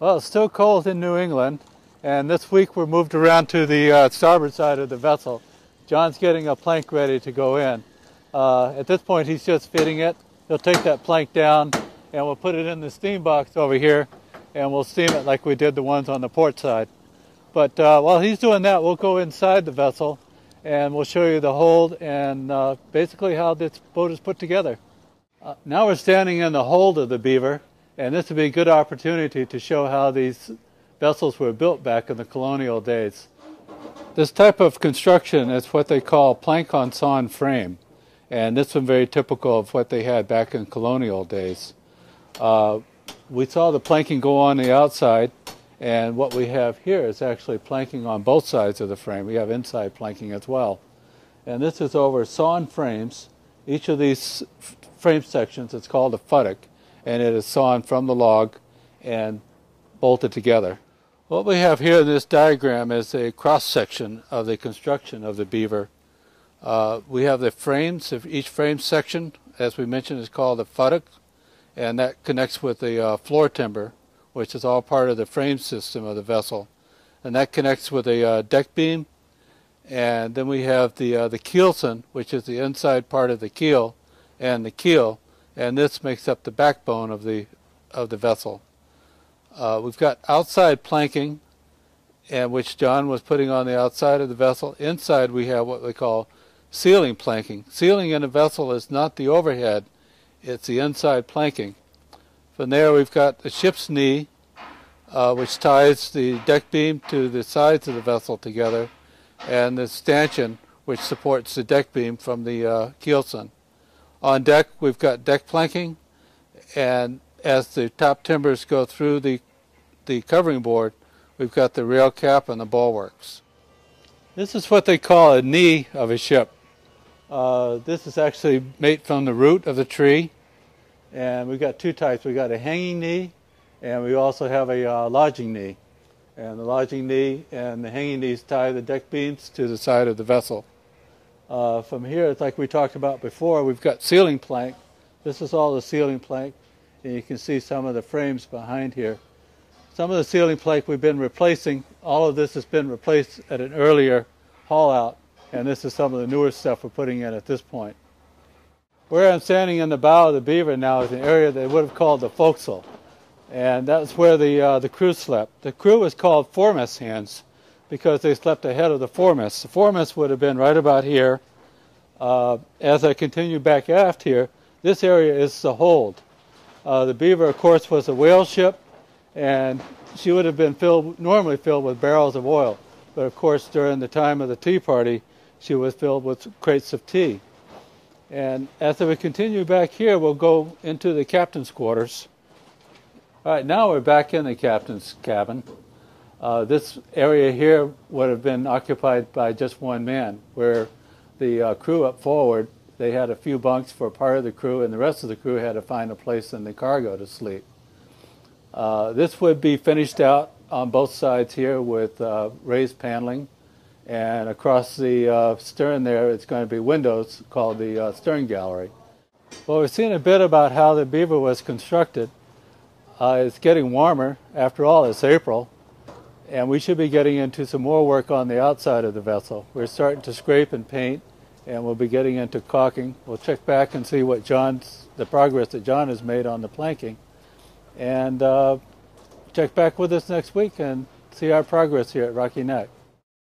Well, it's still cold in New England, and this week we're moved around to the uh, starboard side of the vessel. John's getting a plank ready to go in. Uh, at this point, he's just fitting it. He'll take that plank down, and we'll put it in the steam box over here, and we'll steam it like we did the ones on the port side. But uh, while he's doing that, we'll go inside the vessel, and we'll show you the hold and uh, basically how this boat is put together. Uh, now we're standing in the hold of the Beaver, and this would be a good opportunity to show how these vessels were built back in the colonial days. This type of construction is what they call plank on sawn frame, and this was very typical of what they had back in colonial days. Uh, we saw the planking go on the outside, and what we have here is actually planking on both sides of the frame. We have inside planking as well. And this is over sawn frames. Each of these frame sections is called a futtock, and it is sawn from the log and bolted together. What we have here in this diagram is a cross section of the construction of the beaver. Uh, we have the frames of each frame section, as we mentioned, is called a futtock, and that connects with the uh, floor timber, which is all part of the frame system of the vessel, and that connects with a uh, deck beam, and then we have the uh, the keelson, which is the inside part of the keel, and the keel, and this makes up the backbone of the of the vessel. Uh, we've got outside planking, and which John was putting on the outside of the vessel. Inside we have what we call ceiling planking. Ceiling in a vessel is not the overhead; it's the inside planking. From there we've got the ship's knee, uh, which ties the deck beam to the sides of the vessel together, and the stanchion, which supports the deck beam from the uh, keelson. On deck, we've got deck planking, and as the top timbers go through the, the covering board, we've got the rail cap and the bulwarks. This is what they call a knee of a ship. Uh, this is actually made from the root of the tree, and we've got two types. We've got a hanging knee, and we also have a uh, lodging knee. And the lodging knee and the hanging knees tie the deck beams to the side of the vessel. Uh, from here, it's like we talked about before, we've got ceiling plank. This is all the ceiling plank, and you can see some of the frames behind here. Some of the ceiling plank we've been replacing. All of this has been replaced at an earlier haul out, and this is some of the newer stuff we're putting in at this point. Where I'm standing in the bow of the Beaver now is an area they would have called the forecastle, and that's where the uh, the crew slept. The crew was called foremast hands because they slept ahead of the foremast. The foremast would have been right about here. Uh, as I continue back aft here, this area is the hold. Uh, the Beaver, of course, was a whale ship, and she would have been filled, normally filled with barrels of oil. But of course, during the time of the Tea Party, she was filled with crates of tea. And as we continue back here, we'll go into the captain's quarters. All right, now we're back in the captain's cabin. Uh, this area here would have been occupied by just one man, where the uh, crew up forward, they had a few bunks for part of the crew, and the rest of the crew had to find a place in the cargo to sleep. Uh, this would be finished out on both sides here with uh, raised paneling, and across the uh, stern there, it's going to be windows called the uh, stern gallery. Well, we've seen a bit about how the Beaver was constructed. it's getting warmer. After all, it's April, and we should be getting into some more work on the outside of the vessel. We're starting to scrape and paint, and we'll be getting into caulking. We'll check back and see what John's, the progress that John has made on the planking, and uh, check back with us next week and see our progress here at Rocky Neck.